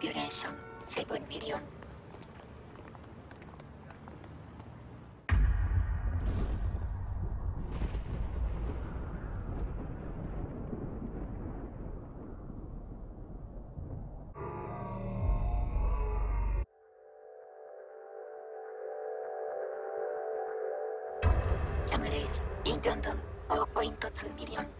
population 7 million. Cameras in London 0.2 million.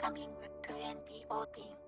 Coming to NPO team.